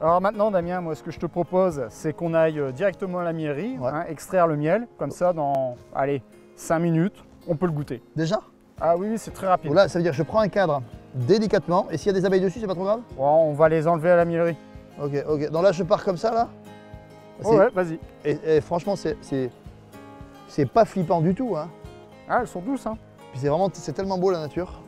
Alors maintenant, Damien, moi, ce que je te propose, c'est qu'on aille euh, directement à la miellerie, Ouais. hein, extraire le miel. Comme ça, dans, allez, 5 minutes, on peut le goûter. Déjà Ah oui, c'est très rapide. Oh là, ça veut dire que je prends un cadre délicatement. Et s'il y a des abeilles dessus, c'est pas trop grave Bon, on va les enlever à la miellerie. Ok, ok. Donc là, je pars comme ça, là. Oh ouais, vas-y. et, et franchement, c'est- c'est c'est pas flippant du tout. Hein. Ah, elles sont douces, hein. Puis c'est vraiment, c'est tellement beau la nature.